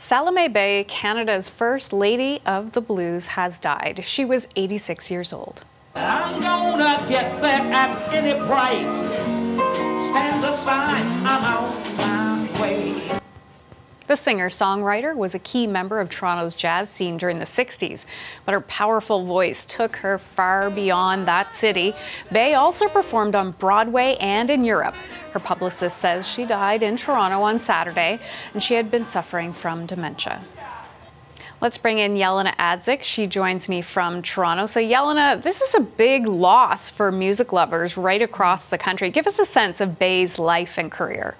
Salome Bey, Canada's first lady of the blues, has died. She was 86 years old. I'm gonna get at any price. Stand aside, I'm way. The singer-songwriter was a key member of Toronto's jazz scene during the 60s, but her powerful voice took her far beyond that city. Bey also performed on Broadway and in Europe. Her publicist says she died in Toronto on Saturday and she had been suffering from dementia. Let's bring in Jelena Adzic. She joins me from Toronto. So, Yelena, this is a big loss for music lovers right across the country. Give us a sense of Bey's life and career.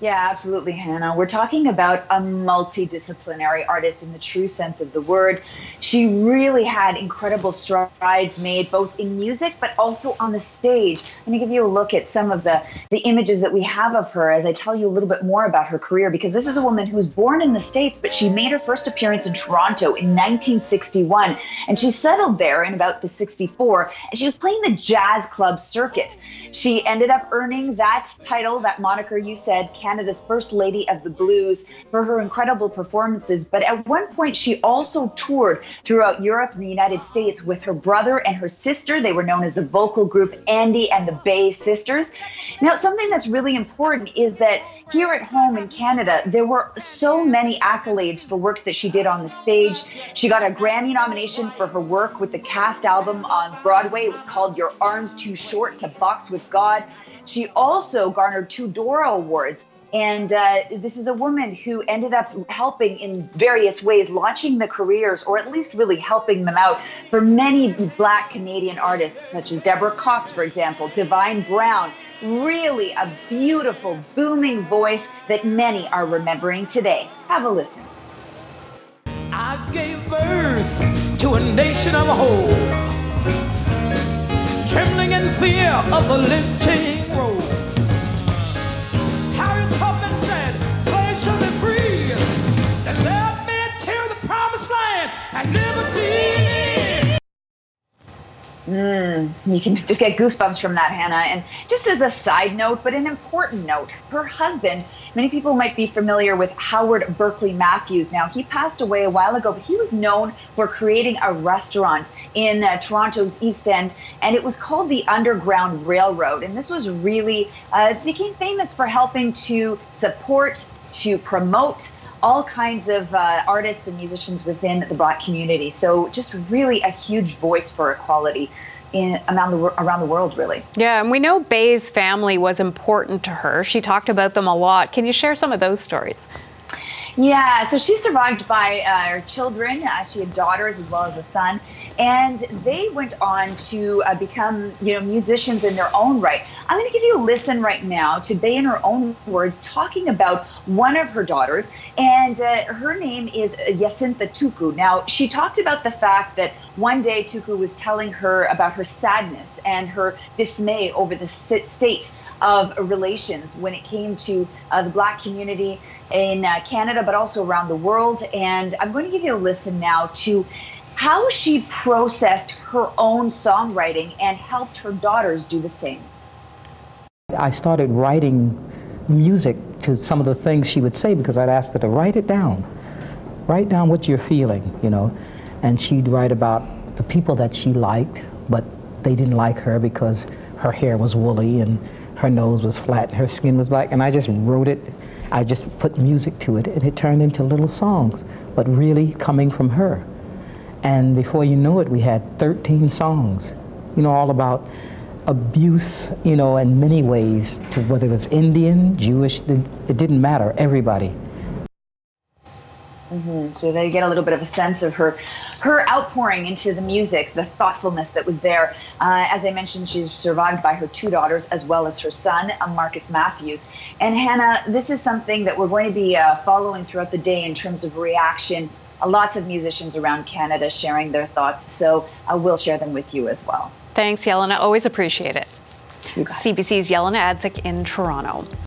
Yeah, absolutely, Hannah. We're talking about a multidisciplinary artist in the true sense of the word. She really had incredible strides made both in music but also on the stage. I'm going to give you a look at some of the, the images that we have of her as I tell you a little bit more about her career because this is a woman who was born in the States, but she made her first appearance in Toronto in 1961. And she settled there in about the 64, and she was playing the jazz club circuit. She ended up earning that title, that moniker you said, Canada's First Lady of the Blues for her incredible performances. But at one point, she also toured throughout Europe and the United States with her brother and her sister. They were known as the vocal group Andy and the Bey Sisters. Now, something that's really important is that here at home in Canada, there were so many accolades for work that she did on the stage. She got a Grammy nomination for her work with the cast album on Broadway. It was called Your Arms Too Short to Box with God. She also garnered two Dora Awards and uh, this is a woman who ended up helping in various ways, launching the careers, or at least really helping them out for many Black Canadian artists, such as Deborah Cox, for example, Divine Brown. Really a beautiful, booming voice that many are remembering today. Have a listen. I gave birth to a nation of a whole, trembling in fear of the lynching road. Mm, you can just get goosebumps from that, Hannah. And just as a side note, but an important note, her husband, many people might be familiar with Howard Berkeley Matthews. Now, he passed away a while ago, but he was known for creating a restaurant in uh, Toronto's East End, and it was called the Underground Railroad. And this was really, uh, became famous for helping to support, to promote, all kinds of uh, artists and musicians within the Black community. So just really a huge voice for equality. In, around the around the world, really. Yeah, and we know Bey's family was important to her. She talked about them a lot. Can you share some of those stories? Yeah, so she's survived by uh, her children. Uh, she had daughters as well as a son, and they went on to uh, become, you know, musicians in their own right. I'm going to give you a listen right now to Bey in her own words talking about one of her daughters, and uh, her name is Jacinta Tuku. Now, she talked about the fact that one day Tuku was telling her about her sadness and her dismay over the state of relations when it came to uh, the Black community in uh, Canada, but also around the world. And I'm going to give you a listen now to how she processed her own songwriting and helped her daughters do the same. I started writing music to some of the things she would say because I'd ask her to write it down. Write down what you're feeling, you know. And she'd write about the people that she liked, but they didn't like her because her hair was woolly and her nose was flat and her skin was black. And I just wrote it I just put music to it and it turned into little songs, but really coming from her. And before you knew it, we had 13 songs, you know, all about abuse, you know, in many ways, to whether it was Indian, Jewish, it didn't matter, everybody. Mm-hmm. So they get a little bit of a sense of her, her outpouring into the music, the thoughtfulness that was there. Uh, as I mentioned, she's survived by her two daughters as well as her son, uh, Marcus Matthews. And Hannah, this is something that we're going to be uh, following throughout the day in terms of reaction. Uh, lots of musicians around Canada sharing their thoughts, so I will share them with you as well. Thanks, Jelena. Always appreciate it. CBC's Jelena Adzic in Toronto.